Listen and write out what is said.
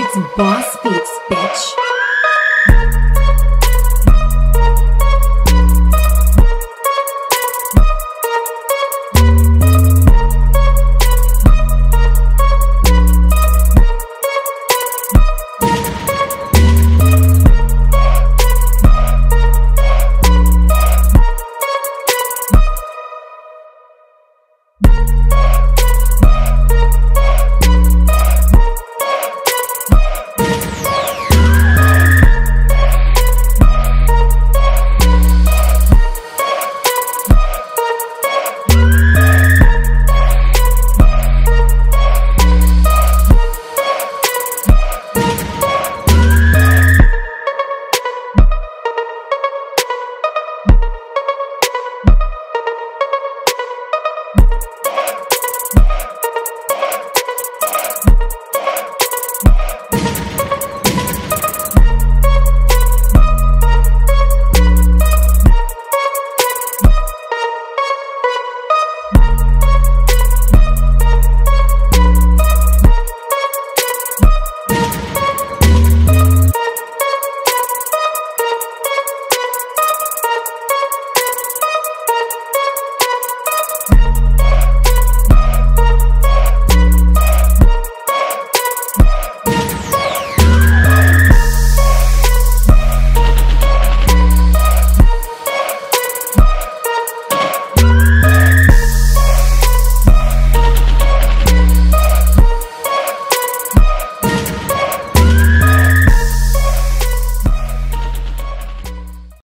It's Boss Beats, bitch.